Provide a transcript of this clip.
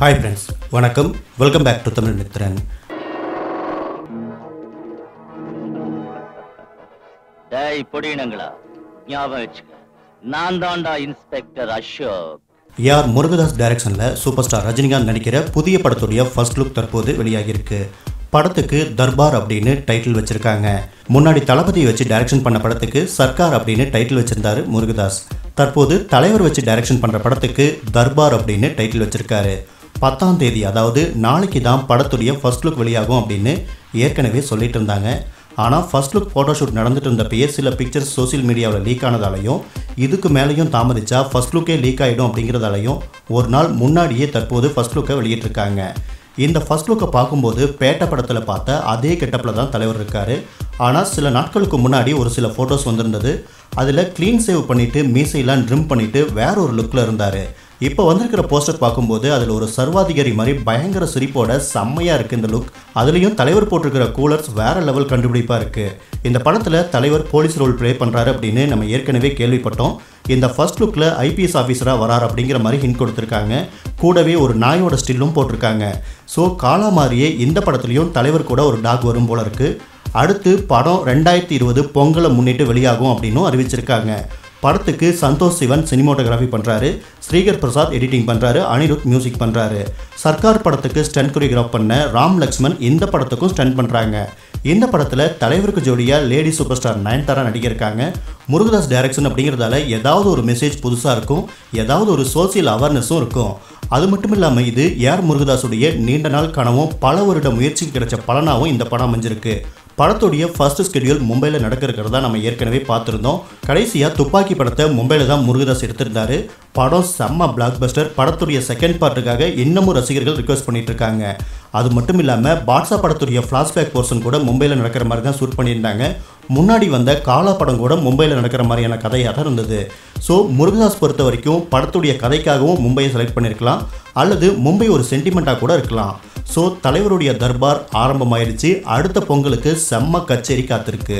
Hi friends வணக்கம். Welcome back to Tamil Mithran டேய் பொடியினங்களா ஞாபகம் வச்சுக்க. நான் தான்டா இன்ஸ்பெக்டர் அசோக். ஏஆர் முருகதாஸ் டைரக்ஷனில் சூப்பர் ஸ்டார் ரஜினிகாந்த் நடிக்கிற புதிய படத்துடைய ஃபர்ஸ்ட் லுக் தற்போது வெளியாகியிருக்கு. படத்துக்கு தர்பார் அப்படின்னு டைட்டில் வச்சிருக்காங்க. முன்னாடி தளபதியை வச்சு டைரக்ஷன் பண்ண படத்துக்கு சர்க்கார் அப்படின்னு டைட்டில் வச்சிருந்தாரு முருகதாஸ். தற்போது தலைவர் வச்சு டைரக்ஷன் பண்ணுற படத்துக்கு தர்பார் அப்படின்னு டைட்டில் வச்சிருக்காரு. பத்தாம் தேதி அதாவது நாளைக்கு தான் படத்துடைய ஃபர்ஸ்ட் லுக் வெளியாகும் அப்படின்னு ஏற்கனவே சொல்லிட்டு இருந்தாங்க. ஆனால் ஃபர்ஸ்ட் லுக் ஃபோட்டோஷூட் நடந்துட்டு இருந்தப்பயே சில பிக்சர்ஸ் சோஷியல் மீடியாவில் லீக் ஆனதாலையும் இதுக்கு மேலேயும் தாமதிச்சா ஃபர்ஸ்ட் லுக்கே லீக் ஆகிடும் அப்படிங்கிறதாலையும் ஒரு நாள் முன்னாடியே தற்போது ஃபர்ஸ்ட் லுக்கை வெளியிட்டிருக்காங்க. இந்த ஃபர்ஸ்ட் லுக்கை பார்க்கும்போது பேட்ட படத்தில் பார்த்த அதே கெட்டப்பில் தான் தலைவர் இருக்கார். ஆனால் சில நாட்களுக்கு முன்னாடி ஒரு சில ஃபோட்டோஸ் வந்திருந்தது. அதில் க்ளீன் சேவ் பண்ணிவிட்டு மீசையெல்லாம் ட்ரிம் பண்ணிவிட்டு வேற ஒரு லுக்கில் இருந்தார். இப்போ வந்திருக்கிற போஸ்டர் பார்க்கும்போது அதில் ஒரு சர்வாதிகாரி மாதிரி பயங்கர சிரிப்போட செம்மையாக இருக்குது இந்த லுக் அதுலேயும் தலைவர் போட்டிருக்கிற கூலர்ஸ் வேற லெவல் கண்டுபிடிப்பாக இருக்குது இந்த படத்தில் தலைவர் போலீஸ் ரோல் ப்ளே பண்ணுறாரு அப்படின்னு நம்ம ஏற்கனவே கேள்விப்பட்டோம். இந்த ஃபர்ஸ்ட் லுக்கில் ஐபிஎஸ் ஆஃபீஸராக வரார் அப்படிங்கிற மாதிரி ஹிண்ட் கொடுத்துருக்காங்க. கூடவே ஒரு நாயோட ஸ்டில்லும் போட்டிருக்காங்க. ஸோ காலா மாதிரியே இந்த படத்துலையும் தலைவர் கூட ஒரு டாக் வரும் போல இருக்குது அடுத்து படம் ரெண்டாயிரத்தி இருபது பொங்கலை முன்னிட்டு வெளியாகும் அப்படின்னும் அறிவிச்சிருக்காங்க. படத்துக்கு சந்தோஷ் சிவன் சினிமோட்டோகிராஃபி பண்ணுறாரு ஸ்ரீகர் பிரசாத் எடிட்டிங் பண்ணுறாரு அனிருத் மியூசிக் பண்ணுறாரு சர்க்கார் படத்துக்கு ஸ்டன்ட் கொரியோகிராஃப் பண்ண ராம் லக்ஷ்மன் இந்த படத்துக்கும் ஸ்டன்ட் பண்ணுறாங்க இந்த படத்தில் தலைவருக்கு ஜோடியாக லேடி சூப்பர் ஸ்டார் நயன்தாரா நடிக்கிருக்காங்க முருகதாஸ் டைரக்ஷன் அப்படிங்கிறதால ஏதாவது ஒரு மெசேஜ் புதுசாக இருக்கும் ஏதாவது ஒரு சோசியல் அவேர்னஸும் இருக்கும். அது மட்டும் இல்லாமல் இது ஏஆர் முருகதாஸுடைய நீண்ட நாள் கனவும் பல வருட முயற்சிக்கு கிடைச்ச பலனாகவும் இந்த படம் அமைஞ்சிருக்கு. படத்துடைய ஃபர்ஸ்ட் ஸ்கெடியூல் மும்பையில் நடக்க இருக்கிறதா நம்ம ஏற்கனவே பார்த்துருந்தோம். கடைசியாக துப்பாக்கி படத்தை மும்பையில் தான் முருகதாஸ் எடுத்திருந்தாரு. படம் செம்ம பிளாக் பஸ்டர் படத்துடைய செகண்ட் பார்ட்டுக்காக இன்னமும் ரசிகர்கள் ரிக்வஸ்ட் பண்ணிட்டு இருக்காங்க அது மட்டும் இல்லாமல் பாட்ஷா படத்துடைய ஃப்ளாஷ்பேக் போர்ஷன் கூட மும்பையில் நடக்கிற மாதிரி தான் ஷூட் பண்ணியிருந்தாங்க. முன்னாடி வந்த காலா படம் கூட மும்பையில் நடக்கிற மாதிரியான கதையாக தான் இருந்தது. ஸோ முருகதாஸ் பொறுத்த வரைக்கும் படத்துடைய கதைக்காகவும் மும்பையை செலக்ட் பண்ணியிருக்கலாம் அல்லது மும்பை ஒரு சென்டிமெண்ட்டாக கூட இருக்கலாம். ஸோ தலைவருடைய தர்பார் ஆரம்பமாயிருச்சு. அடுத்த பொங்கலுக்கு செம்ம கச்சேரி காத்திருக்கு.